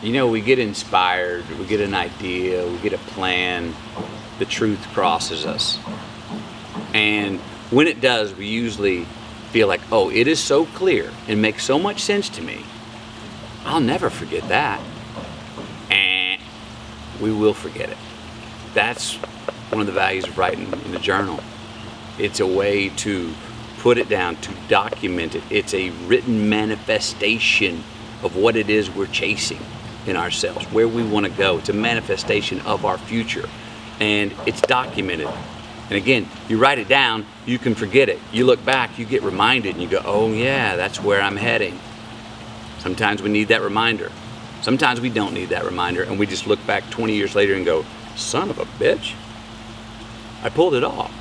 You know, we get inspired, we get an idea, we get a plan, the truth crosses us. And when it does, we usually feel like, oh, it is so clear and makes so much sense to me. I'll never forget that. And we will forget it. That's one of the values of writing in the journal. It's a way to put it down, to document it. It's a written manifestation of what it is we're chasing in ourselves, where we want to go. It's a manifestation of our future. And it's documented. And again, you write it down, you can forget it. You look back, you get reminded, and you go, oh, yeah, that's where I'm heading. Sometimes we need that reminder. Sometimes we don't need that reminder, and we just look back 20 years later and go, son of a bitch, I pulled it off.